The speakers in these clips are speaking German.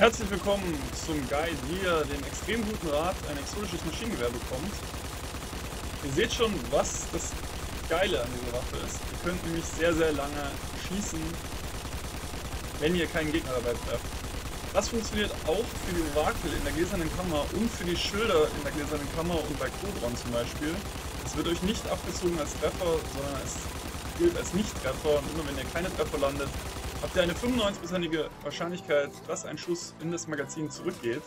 Herzlich willkommen zum Guide, wie ihr den extrem guten Rat, ein exotisches Maschinengewehr bekommt. Ihr seht schon, was das Geile an dieser Waffe ist. Ihr könnt nämlich sehr, sehr lange schießen, wenn ihr keinen Gegner dabei trefft. Das funktioniert auch für die Orakel in der gläsernen Kammer und für die Schilder in der gläsernen Kammer und bei Kodron zum Beispiel. Es wird euch nicht abgezogen als Treffer, sondern es gilt als Nicht-Treffer und immer wenn ihr keine Treffer landet, habt ihr eine 95%ige Wahrscheinlichkeit, dass ein Schuss in das Magazin zurückgeht.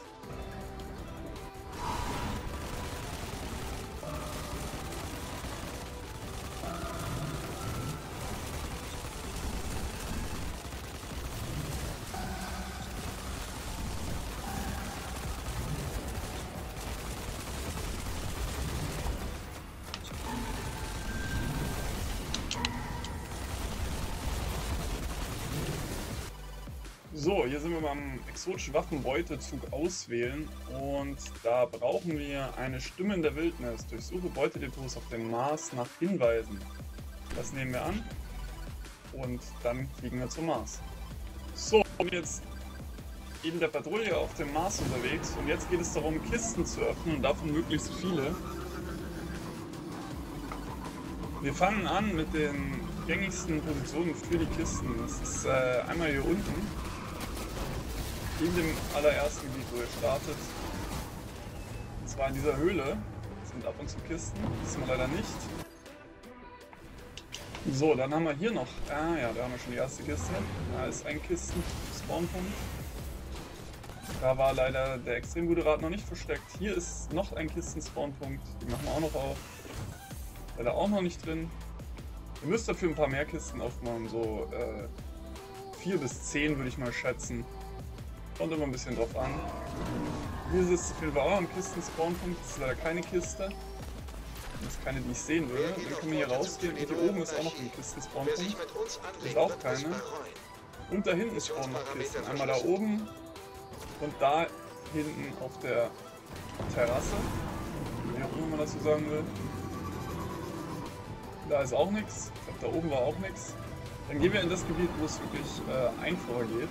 So, hier sind wir beim exotischen Waffenbeutezug auswählen und da brauchen wir eine Stimme in der Wildnis. Durchsuche Beutedepots auf dem Mars nach Hinweisen. Das nehmen wir an und dann fliegen wir zum Mars. So, ich bin jetzt in der Patrouille auf dem Mars unterwegs und jetzt geht es darum, Kisten zu öffnen und davon möglichst viele. Wir fangen an mit den gängigsten Positionen für die Kisten. Das ist äh, einmal hier unten in dem allerersten Gebiet, wo ihr startet. Und zwar in dieser Höhle. Das sind ab und zu Kisten, diesmal leider nicht. So, dann haben wir hier noch, ah ja, da haben wir schon die erste Kiste. Da ist ein Kisten-Spawnpunkt. Da war leider der extrem gute Rat noch nicht versteckt. Hier ist noch ein Kisten-Spawnpunkt. Die machen wir auch noch auf. Leider auch noch nicht drin. Ihr müsst dafür ein paar mehr Kisten aufmachen, so äh, 4 bis 10 würde ich mal schätzen. Kommt immer ein bisschen drauf an. Hier ist es für auch ein Kisten-Spawnpunkt. Das ist leider keine Kiste. Das ist keine, die ich sehen würde. Dann können wir hier rausgehen. Und hier oben ist auch noch ein Kisten-Spawnpunkt. Das ist auch keine. Und da hinten spawnen noch Kisten. Einmal da oben und da hinten auf der Terrasse. Wie auch immer man dazu sagen will. Da ist auch nichts. Ich glaube, da oben war auch nichts. Dann gehen wir in das Gebiet, wo es wirklich äh, einfacher geht.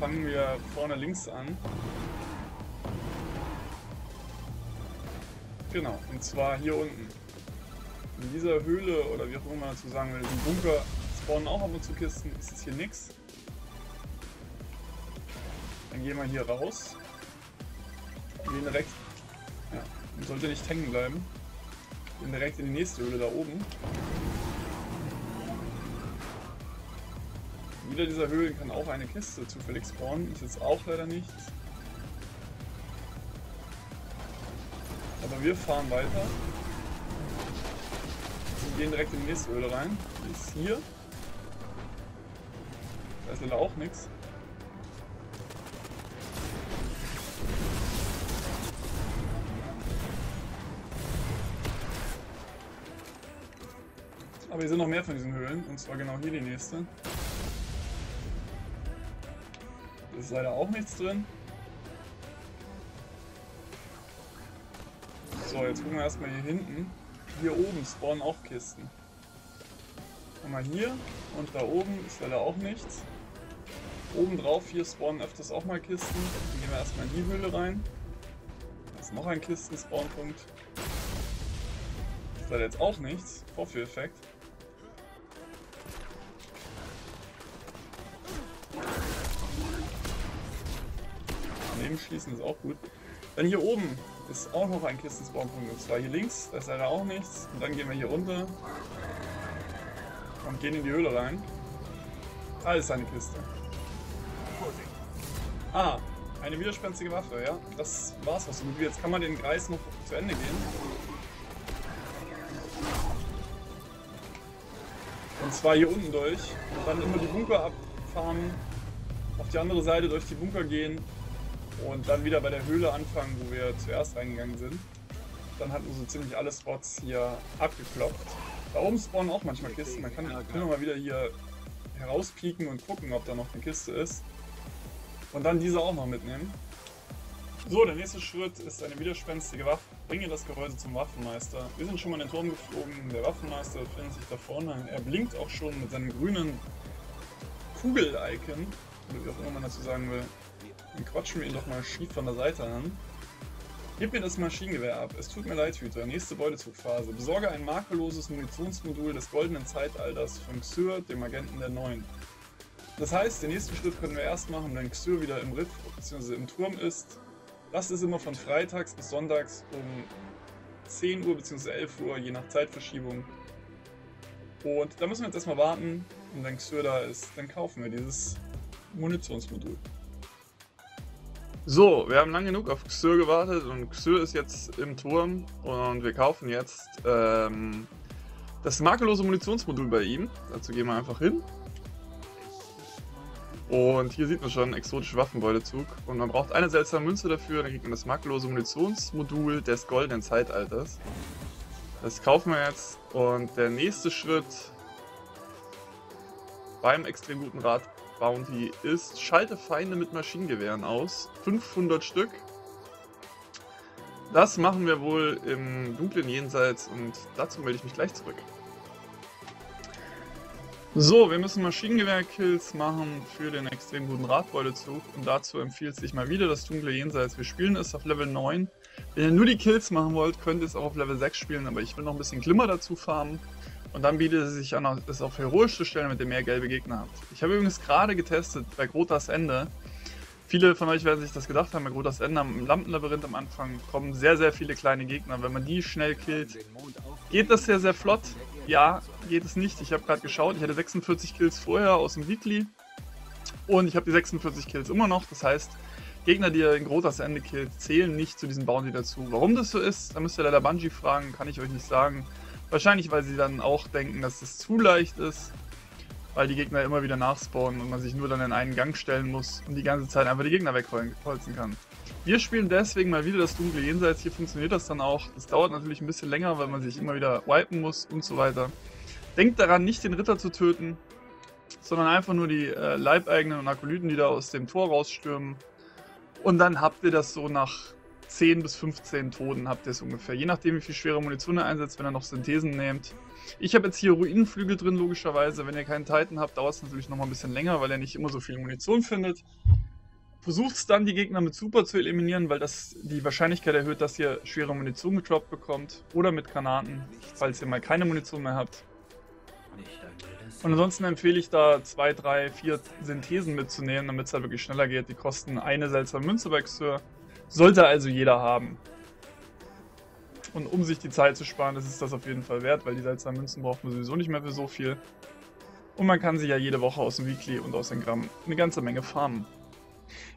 Fangen wir vorne links an. Genau, und zwar hier unten. In dieser Höhle, oder wie auch immer man dazu sagen will, im Bunker spawnen auch ab und zu Kisten, ist jetzt hier nichts. Dann gehen wir hier raus. Gehen direkt, ja, man sollte nicht hängen bleiben. Gehen direkt in die nächste Höhle da oben. Jeder dieser Höhlen kann auch eine Kiste zufällig spawnen. Ist jetzt auch leider nichts. Aber wir fahren weiter. Und gehen direkt in die nächste Höhle rein. Die ist hier. Da ist leider auch nichts. Aber hier sind noch mehr von diesen Höhlen. Und zwar genau hier die nächste. Ist leider auch nichts drin. So, jetzt gucken wir erstmal hier hinten. Hier oben spawnen auch Kisten. Mal hier und da oben ist leider auch nichts. Oben drauf hier spawnen öfters auch mal Kisten. Dann gehen wir erstmal in die Höhle rein. Da ist noch ein Kisten-Spawnpunkt. Ist leider jetzt auch nichts. Vorführeffekt. Daneben schießen ist auch gut. Dann hier oben ist auch noch ein Kistenspawnpunkt. Und zwar hier links, da ist leider auch nichts. Und dann gehen wir hier runter und gehen in die Höhle rein. Da ist eine Kiste. Ah, eine widerspenstige Waffe, ja. Das war's so gut. Jetzt kann man den Kreis noch zu Ende gehen. Und zwar hier unten durch. Und dann immer die Bunker abfahren. Auf die andere Seite durch die Bunker gehen und dann wieder bei der Höhle anfangen, wo wir zuerst reingegangen sind. Dann hatten wir so ziemlich alle Spots hier abgeklopft. Da oben spawnen auch manchmal Kisten, man kann immer mal wieder hier herauspieken und gucken, ob da noch eine Kiste ist. Und dann diese auch noch mitnehmen. So, der nächste Schritt ist eine widerspenstige Waffe. Bringe das Gehäuse zum Waffenmeister. Wir sind schon mal in den Turm geflogen. Der Waffenmeister befindet sich da vorne. Er blinkt auch schon mit seinem grünen Kugel-Icon. Oder wie auch immer man dazu sagen will. Dann quatschen wir ihn doch mal schief von der Seite an. Gib mir das Maschinengewehr ab. Es tut mir leid, Hüter. Nächste Beutezugphase. Besorge ein makelloses Munitionsmodul des goldenen Zeitalters von Xyr, dem Agenten der Neuen. Das heißt, den nächsten Schritt können wir erst machen, wenn Xyr wieder im Riff bzw. im Turm ist. Das ist immer von freitags bis sonntags um 10 Uhr bzw. 11 Uhr, je nach Zeitverschiebung. Und da müssen wir jetzt erstmal warten und wenn Xyr da ist, dann kaufen wir dieses Munitionsmodul. So, wir haben lang genug auf Xyr gewartet und Xyr ist jetzt im Turm und wir kaufen jetzt ähm, das makellose Munitionsmodul bei ihm. Dazu gehen wir einfach hin. Und hier sieht man schon exotische Waffenbeutezug und man braucht eine seltsame Münze dafür, dann kriegt man das makellose Munitionsmodul des goldenen Zeitalters. Das kaufen wir jetzt und der nächste Schritt beim extrem guten Rat Bounty ist, schalte Feinde mit Maschinengewehren aus. 500 Stück. Das machen wir wohl im dunklen Jenseits und dazu melde ich mich gleich zurück. So, wir müssen Maschinengewehr-Kills machen für den extrem guten Radbeutezug und dazu empfiehlt sich mal wieder das dunkle Jenseits. Wir spielen es auf Level 9. Wenn ihr nur die Kills machen wollt, könnt ihr es auch auf Level 6 spielen, aber ich will noch ein bisschen Glimmer dazu farmen. Und dann bietet es sich an, es auf heroisch zu stellen, mit dem mehr gelbe Gegner habt. Ich habe übrigens gerade getestet bei Grotas Ende. Viele von euch werden sich das gedacht haben, bei Grotas Ende am Lampenlabyrinth am Anfang kommen sehr, sehr viele kleine Gegner. Wenn man die schnell killt, geht das sehr, sehr flott. Ja, geht es nicht. Ich habe gerade geschaut, ich hatte 46 Kills vorher aus dem Weekly. Und ich habe die 46 Kills immer noch. Das heißt, Gegner, die ihr in Grotas Ende killt, zählen nicht zu diesem Bounty dazu. Warum das so ist, da müsst ihr leider Bungie fragen, kann ich euch nicht sagen. Wahrscheinlich, weil sie dann auch denken, dass es zu leicht ist, weil die Gegner immer wieder nachspawnen und man sich nur dann in einen Gang stellen muss und die ganze Zeit einfach die Gegner wegholzen kann. Wir spielen deswegen mal wieder das dunkle Jenseits. Hier funktioniert das dann auch. Das dauert natürlich ein bisschen länger, weil man sich immer wieder wipen muss und so weiter. Denkt daran, nicht den Ritter zu töten, sondern einfach nur die äh, Leibeigenen und Akolyten, die da aus dem Tor rausstürmen. Und dann habt ihr das so nach 10 bis 15 Toten habt ihr es ungefähr. Je nachdem, wie viel schwere Munition ihr einsetzt, wenn ihr noch Synthesen nehmt. Ich habe jetzt hier Ruinenflügel drin, logischerweise. Wenn ihr keinen Titan habt, dauert es natürlich nochmal ein bisschen länger, weil er nicht immer so viel Munition findet. Versucht es dann, die Gegner mit Super zu eliminieren, weil das die Wahrscheinlichkeit erhöht, dass ihr schwere Munition gedroppt bekommt. Oder mit Granaten, falls ihr mal keine Munition mehr habt. Und ansonsten empfehle ich da zwei, drei, vier Synthesen mitzunehmen, damit es halt wirklich schneller geht. Die kosten eine seltsame Münze bei Xur sollte also jeder haben. Und um sich die Zeit zu sparen, ist es das auf jeden Fall wert, weil die seltsamen Münzen braucht man sowieso nicht mehr für so viel. Und man kann sich ja jede Woche aus dem Weekly und aus den Gramm eine ganze Menge farmen.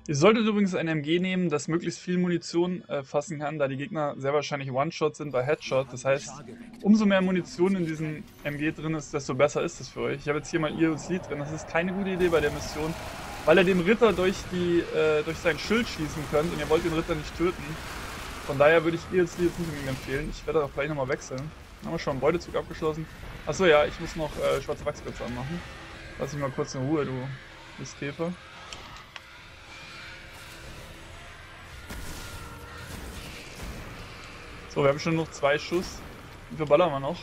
Ihr solltet übrigens ein MG nehmen, das möglichst viel Munition äh, fassen kann, da die Gegner sehr wahrscheinlich One-Shot sind bei Headshot. Das heißt, umso mehr Munition in diesem MG drin ist, desto besser ist es für euch. Ich habe jetzt hier mal Ios Lied drin. Das ist keine gute Idee bei der Mission, weil er den Ritter durch, die, äh, durch sein Schild schießen könnt und ihr wollt den Ritter nicht töten. Von daher würde ich ihr jetzt nicht unbedingt empfehlen. Ich werde auch gleich nochmal wechseln. Dann haben wir schon einen Beutezug abgeschlossen. Achso, ja, ich muss noch äh, schwarze Wachspitze anmachen. Lass mich mal kurz in Ruhe, du Mistkäfer. So, wir haben schon noch zwei Schuss. Wie viel ballern wir noch?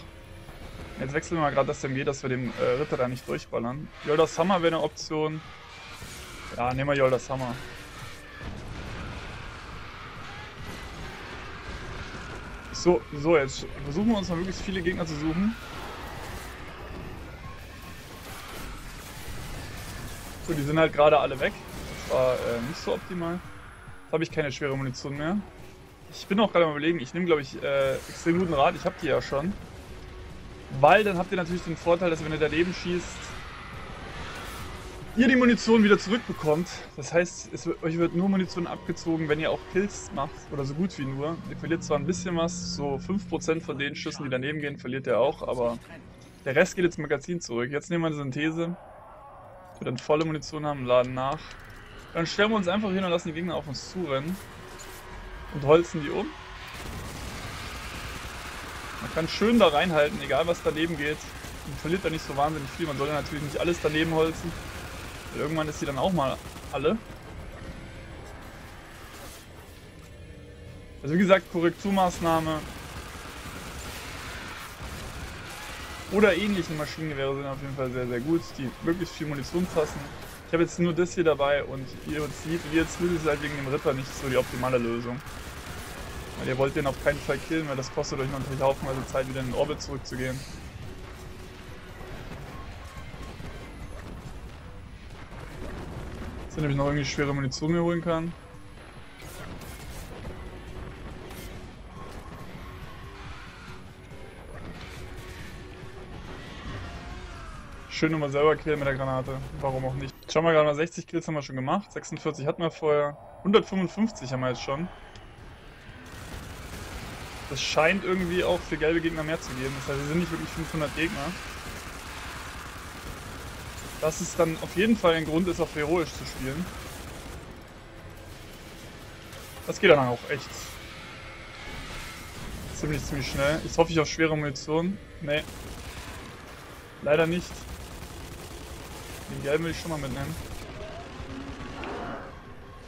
Jetzt wechseln wir mal gerade das MG, dass wir dem äh, Ritter da nicht durchballern. Yolda Summer wäre eine Option. Ja, nehmen wir Yoldas Hammer. So, so, jetzt versuchen wir uns mal möglichst viele Gegner zu suchen. So, die sind halt gerade alle weg. Das war äh, nicht so optimal. Jetzt habe ich keine schwere Munition mehr. Ich bin auch gerade mal überlegen, ich nehme glaube ich äh, extrem guten Rat, ich habe die ja schon. Weil dann habt ihr natürlich den Vorteil, dass wenn ihr daneben schießt, ihr die Munition wieder zurückbekommt. Das heißt, es euch wird nur Munition abgezogen, wenn ihr auch Kills macht, oder so gut wie nur. Ihr verliert zwar ein bisschen was, so 5% von den Schüssen, die daneben gehen, verliert ihr auch, aber der Rest geht ins Magazin zurück. Jetzt nehmen wir eine Synthese, wir dann volle Munition haben, laden nach. Dann stellen wir uns einfach hin und lassen die Gegner auf uns zurennen und holzen die um. Man kann schön da reinhalten, egal was daneben geht. Man verliert da nicht so wahnsinnig viel. Man soll ja natürlich nicht alles daneben holzen. Irgendwann ist sie dann auch mal alle. Also wie gesagt, Korrekturmaßnahme oder ähnliche Maschinengewehre sind auf jeden Fall sehr, sehr gut, die möglichst viel Munition fassen. Ich habe jetzt nur das hier dabei und ihr seht, wie jetzt ist halt wegen dem Ritter nicht so die optimale Lösung. Weil ihr wollt den auf keinen Fall killen, weil das kostet euch natürlich haufenweise Zeit, wieder in den Orbit zurückzugehen. Jetzt nämlich noch irgendwie schwere Munition mir holen kann. Schön nochmal selber killen mit der Granate. Warum auch nicht. Schauen wir gerade mal, 60 Kills haben wir schon gemacht. 46 hatten wir vorher. 155 haben wir jetzt schon. Das scheint irgendwie auch für gelbe Gegner mehr zu geben. Das heißt, wir sind nicht wirklich 500 Gegner. Das ist dann auf jeden Fall ein Grund ist, auf heroisch zu spielen. Das geht dann auch echt ziemlich, ziemlich schnell. Jetzt hoffe ich auf schwere Munition. Nee. Leider nicht. Den gelben will ich schon mal mitnehmen.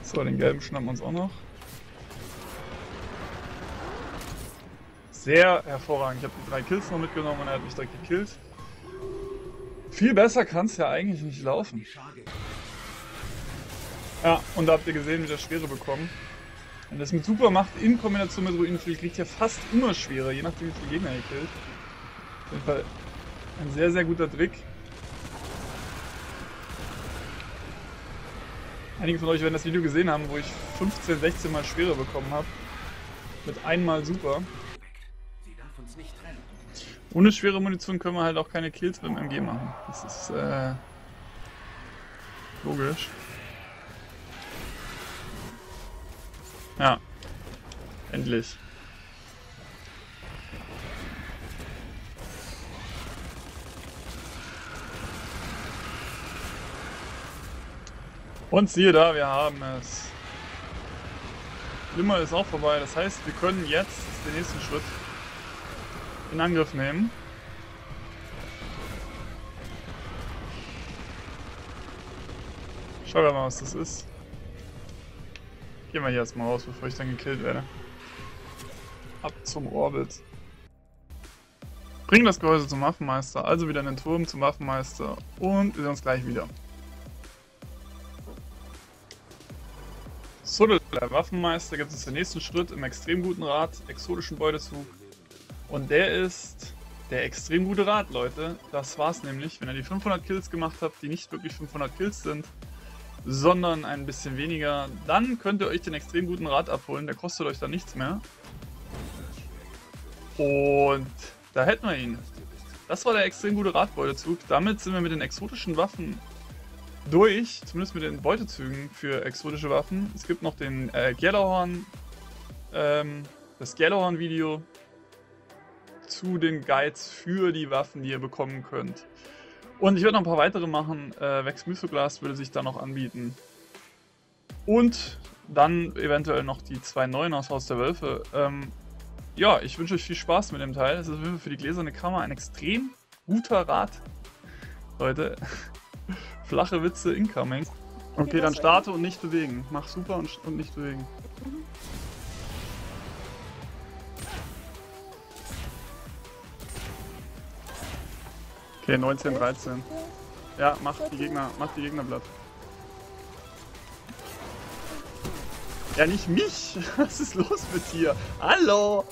So, den gelben schnappen wir uns auch noch. Sehr hervorragend. Ich habe die drei Kills noch mitgenommen und er hat mich direkt gekillt. Viel besser kann es ja eigentlich nicht laufen. Ja, und da habt ihr gesehen, wie der Schwere bekommen. Wenn das mit super macht, in Kombination mit Ruinenflieg, kriegt ihr fast immer schwerer, je nachdem wie viele Gegner ihr killt. Auf jeden Fall ein sehr, sehr guter Trick. Einige von euch werden das Video gesehen haben, wo ich 15, 16 Mal Schwere bekommen habe. Mit einmal super. Ohne schwere Munition können wir halt auch keine Kills beim MG machen. Das ist äh, logisch. Ja. Endlich. Und siehe da, wir haben es. Glimmer ist auch vorbei. Das heißt, wir können jetzt den nächsten Schritt in Angriff nehmen. Schauen wir mal, was das ist. Gehen wir hier erstmal raus, bevor ich dann gekillt werde. Ab zum Orbit. Bringen das Gehäuse zum Waffenmeister, also wieder in den Turm zum Waffenmeister und wir sehen uns gleich wieder. So, der Waffenmeister gibt es den nächsten Schritt im extrem guten Rad, exotischen Beutezug. Und der ist der extrem gute Rat, Leute. Das war's nämlich. Wenn ihr die 500 Kills gemacht habt, die nicht wirklich 500 Kills sind, sondern ein bisschen weniger, dann könnt ihr euch den extrem guten Rat abholen. Der kostet euch dann nichts mehr. Und da hätten wir ihn. Das war der extrem gute Radbeutezug. Damit sind wir mit den exotischen Waffen durch, zumindest mit den Beutezügen für exotische Waffen. Es gibt noch den äh, Gjallarhorn, ähm, das Gjallarhorn-Video zu den Guides für die Waffen, die ihr bekommen könnt. Und ich werde noch ein paar weitere machen. Äh, Vex Mythoglas würde sich da noch anbieten. Und dann eventuell noch die zwei neuen aus Haus der Wölfe. Ähm, ja, ich wünsche euch viel Spaß mit dem Teil. Es ist für die gläserne Kammer ein extrem guter Rat. Leute, Flache Witze incoming. Okay, dann starte und nicht bewegen. Mach super und, und nicht bewegen. Okay, 19, 13. Ja, mach die Gegner, mach die Gegner platt. Ja, nicht mich! Was ist los mit dir? Hallo!